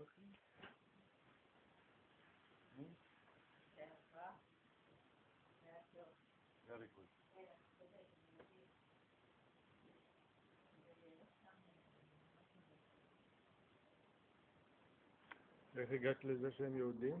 working? Hmm? Very good. איך הגעת לזה שהם יהודים?